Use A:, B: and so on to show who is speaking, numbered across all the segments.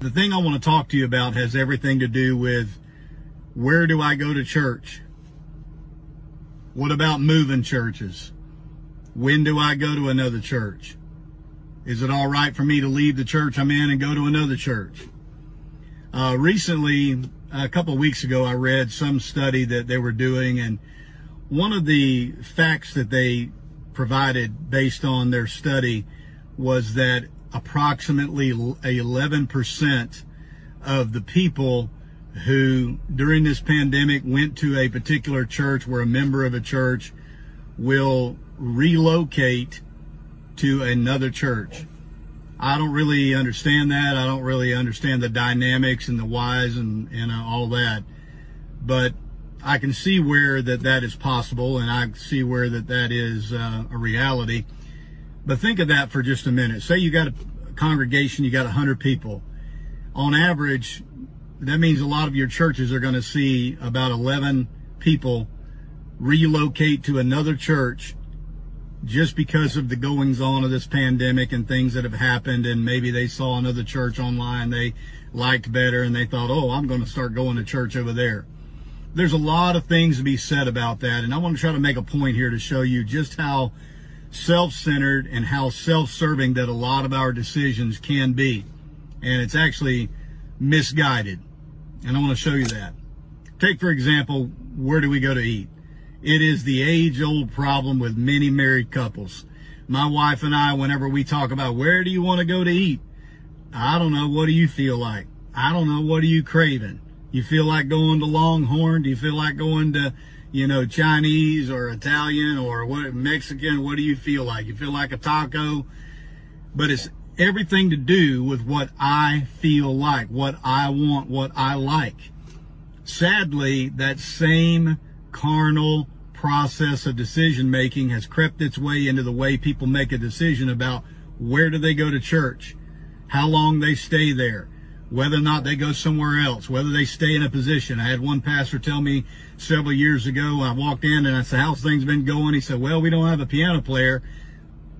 A: The thing I want to talk to you about has everything to do with where do I go to church? What about moving churches? When do I go to another church? Is it all right for me to leave the church I'm in and go to another church? Uh, recently, a couple of weeks ago, I read some study that they were doing, and one of the facts that they provided based on their study was that approximately 11% of the people who during this pandemic went to a particular church, were a member of a church, will relocate to another church. I don't really understand that. I don't really understand the dynamics and the whys and, and all that. But I can see where that that is possible and I see where that that is uh, a reality. But think of that for just a minute. Say you got a congregation, you got 100 people. On average, that means a lot of your churches are going to see about 11 people relocate to another church just because of the goings on of this pandemic and things that have happened and maybe they saw another church online they liked better and they thought oh i'm going to start going to church over there there's a lot of things to be said about that and i want to try to make a point here to show you just how self-centered and how self-serving that a lot of our decisions can be and it's actually misguided and I want to show you that. Take, for example, where do we go to eat? It is the age old problem with many married couples. My wife and I, whenever we talk about where do you want to go to eat? I don't know. What do you feel like? I don't know. What are you craving? You feel like going to Longhorn? Do you feel like going to, you know, Chinese or Italian or what, Mexican? What do you feel like? You feel like a taco? But it's everything to do with what I feel like, what I want, what I like. Sadly, that same carnal process of decision making has crept its way into the way people make a decision about where do they go to church, how long they stay there, whether or not they go somewhere else, whether they stay in a position. I had one pastor tell me several years ago, I walked in and I said, how's things been going? He said, well, we don't have a piano player.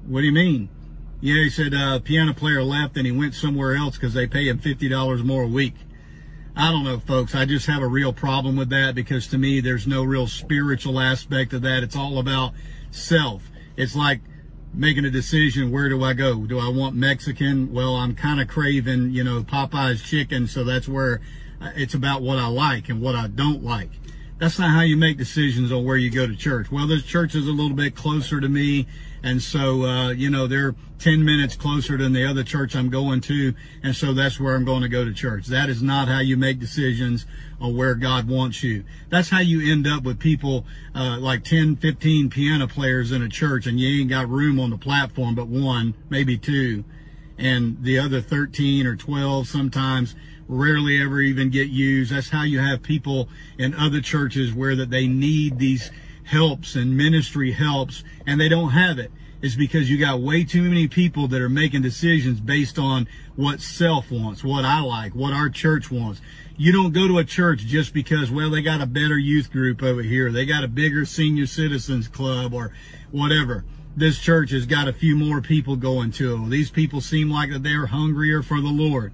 A: What do you mean? Yeah, he said uh, piano player left and he went somewhere else because they pay him fifty dollars more a week. I don't know, folks. I just have a real problem with that because to me, there's no real spiritual aspect of that. It's all about self. It's like making a decision. Where do I go? Do I want Mexican? Well, I'm kind of craving, you know, Popeye's chicken. So that's where uh, it's about what I like and what I don't like. That's not how you make decisions on where you go to church. Well, this church is a little bit closer to me and so, uh, you know, they're 10 minutes closer than the other church I'm going to. And so that's where I'm going to go to church. That is not how you make decisions on where God wants you. That's how you end up with people, uh, like 10, 15 piano players in a church and you ain't got room on the platform but one, maybe two. And the other 13 or 12 sometimes rarely ever even get used. That's how you have people in other churches where that they need these helps and ministry helps and they don't have it. it is because you got way too many people that are making decisions based on what self wants, what I like, what our church wants. You don't go to a church just because, well, they got a better youth group over here. They got a bigger senior citizens club or whatever. This church has got a few more people going to it. These people seem like that they're hungrier for the Lord.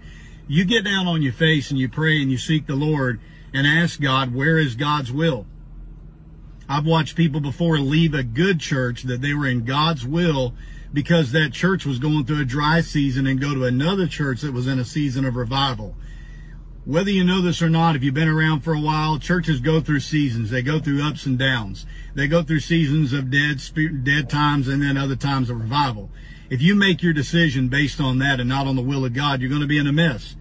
A: You get down on your face and you pray and you seek the Lord and ask God, where is God's will? I've watched people before leave a good church that they were in God's will because that church was going through a dry season and go to another church that was in a season of revival. Whether you know this or not, if you've been around for a while, churches go through seasons. They go through ups and downs. They go through seasons of dead, dead times and then other times of revival. If you make your decision based on that and not on the will of God, you're going to be in a mess.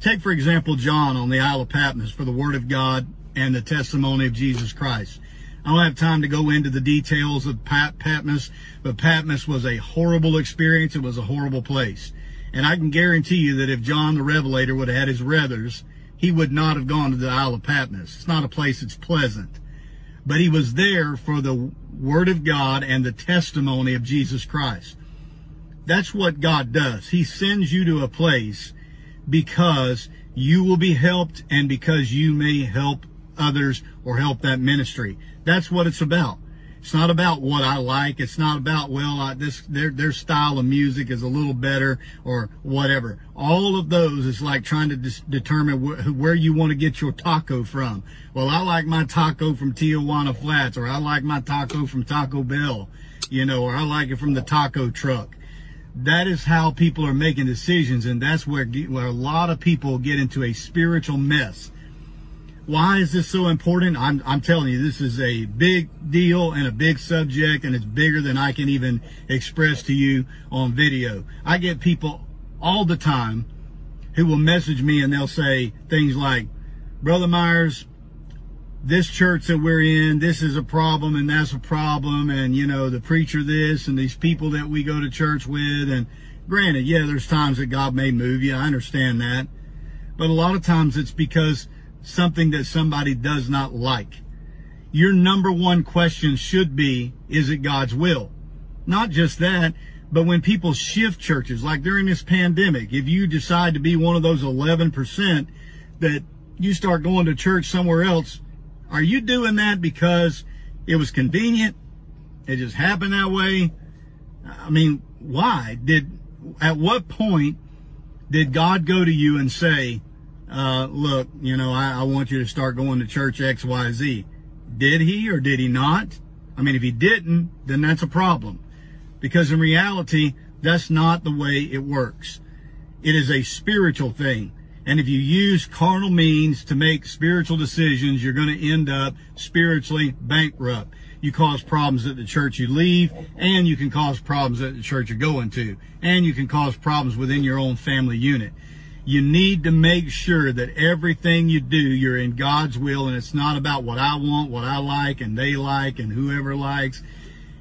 A: Take, for example, John on the Isle of Patmos for the Word of God and the testimony of Jesus Christ. I don't have time to go into the details of Pat, Patmos, but Patmos was a horrible experience. It was a horrible place. And I can guarantee you that if John the Revelator would have had his ruthers, he would not have gone to the Isle of Patmos. It's not a place that's pleasant. But he was there for the Word of God and the testimony of Jesus Christ. That's what God does. He sends you to a place because you will be helped and because you may help others or help that ministry. That's what it's about. It's not about what I like. It's not about well, I, this their their style of music is a little better or whatever. All of those is like trying to dis- determine wh- where you want to get your taco from. Well, I like my taco from Tijuana Flats, or I like my taco from Taco Bell, you know, or I like it from the taco truck. That is how people are making decisions, and that's where, where a lot of people get into a spiritual mess why is this so important? I'm, I'm telling you, this is a big deal and a big subject, and it's bigger than I can even express to you on video. I get people all the time who will message me and they'll say things like, Brother Myers, this church that we're in, this is a problem and that's a problem, and you know, the preacher this and these people that we go to church with, and granted, yeah, there's times that God may move you, I understand that. But a lot of times it's because something that somebody does not like. Your number one question should be, is it God's will? Not just that, but when people shift churches, like during this pandemic, if you decide to be one of those 11% that you start going to church somewhere else, are you doing that because it was convenient? It just happened that way? I mean, why? Did, at what point did God go to you and say, uh, look, you know, I, I want you to start going to church XYZ. Did he or did he not? I mean, if he didn't, then that's a problem. Because in reality, that's not the way it works. It is a spiritual thing. And if you use carnal means to make spiritual decisions, you're going to end up spiritually bankrupt. You cause problems at the church you leave, and you can cause problems at the church you're going to, and you can cause problems within your own family unit you need to make sure that everything you do, you're in God's will and it's not about what I want, what I like, and they like, and whoever likes.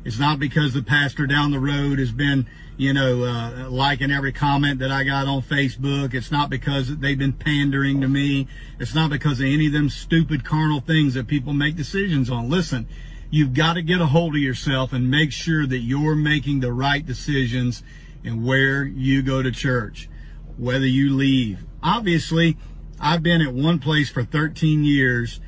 A: It's not because the pastor down the road has been, you know, uh, liking every comment that I got on Facebook. It's not because they've been pandering to me. It's not because of any of them stupid carnal things that people make decisions on. Listen, you've got to get a hold of yourself and make sure that you're making the right decisions and where you go to church whether you leave. Obviously, I've been at one place for 13 years,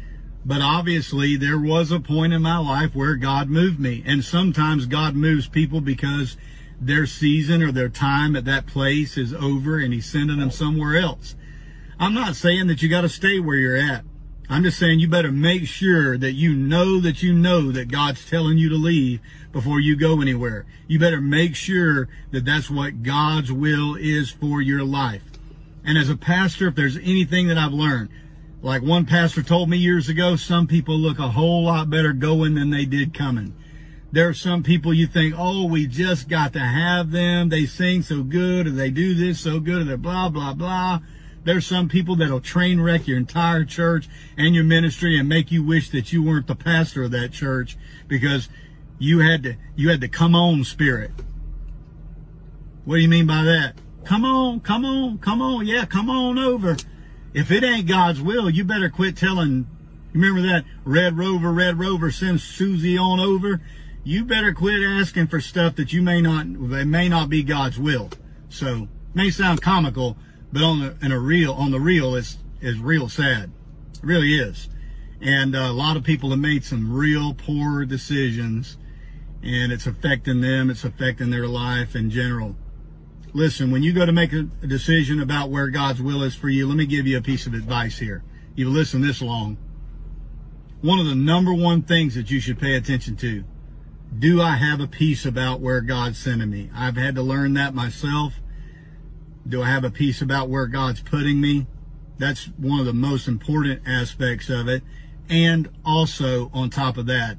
A: but obviously there was a point in my life where God moved me. And sometimes God moves people because their season or their time at that place is over and he's sending them somewhere else. I'm not saying that you got to stay where you're at. I'm just saying you better make sure that you know that you know that God's telling you to leave before you go anywhere. You better make sure that that's what God's will is for your life. And as a pastor, if there's anything that I've learned, like one pastor told me years ago, some people look a whole lot better going than they did coming. There are some people you think, oh, we just got to have them. They sing so good or they do this so good or they blah, blah, blah. There's some people that'll train wreck your entire church and your ministry and make you wish that you weren't the pastor of that church because you had to you had the come on spirit. What do you mean by that? Come on, come on, come on, yeah, come on over. If it ain't God's will, you better quit telling. Remember that Red Rover, Red Rover sends Susie on over. You better quit asking for stuff that you may not, they may not be God's will. So may sound comical, but on the in a real on the real it's is real sad. It really is. And uh, a lot of people have made some real poor decisions and it's affecting them, it's affecting their life in general. Listen, when you go to make a decision about where God's will is for you, let me give you a piece of advice here. You've listened this long. One of the number one things that you should pay attention to do I have a peace about where God's sending me? I've had to learn that myself. Do I have a peace about where God's putting me? That's one of the most important aspects of it. And also, on top of that,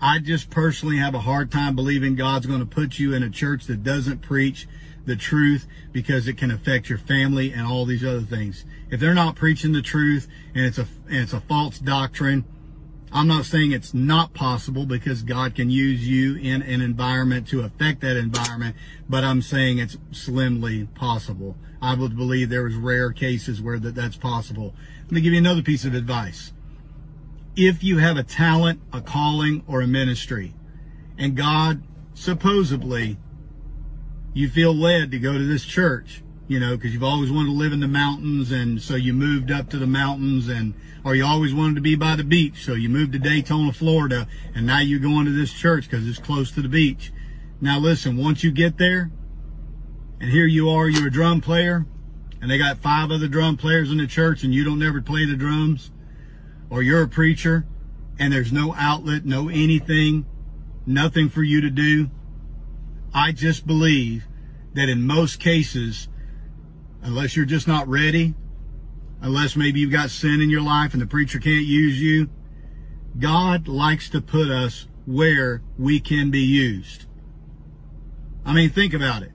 A: I just personally have a hard time believing God's going to put you in a church that doesn't preach the truth because it can affect your family and all these other things. If they're not preaching the truth and it's a and it's a false doctrine, I'm not saying it's not possible because God can use you in an environment to affect that environment, but I'm saying it's slimly possible. I would believe there is rare cases where that, that's possible. Let me give you another piece of advice. If you have a talent, a calling, or a ministry, and God supposedly you feel led to go to this church, you know, because you've always wanted to live in the mountains, and so you moved up to the mountains, and or you always wanted to be by the beach, so you moved to Daytona, Florida, and now you're going to this church because it's close to the beach. Now listen, once you get there, and here you are, you're a drum player, and they got five other drum players in the church, and you don't never play the drums, or you're a preacher, and there's no outlet, no anything, nothing for you to do. I just believe that in most cases, unless you're just not ready, unless maybe you've got sin in your life and the preacher can't use you, God likes to put us where we can be used. I mean, think about it.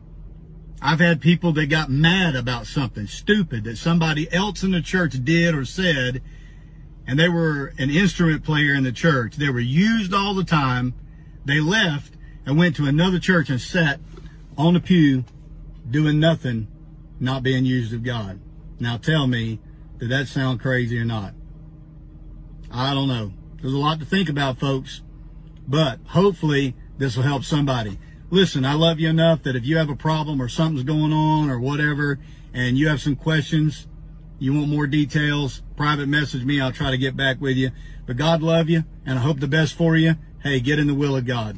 A: I've had people that got mad about something stupid that somebody else in the church did or said, and they were an instrument player in the church. They were used all the time. They left and went to another church and sat on the pew doing nothing, not being used of God. Now tell me, did that sound crazy or not? I don't know. There's a lot to think about, folks, but hopefully this will help somebody. Listen, I love you enough that if you have a problem or something's going on or whatever, and you have some questions, you want more details, private message me. I'll try to get back with you. But God love you, and I hope the best for you. Hey, get in the will of God.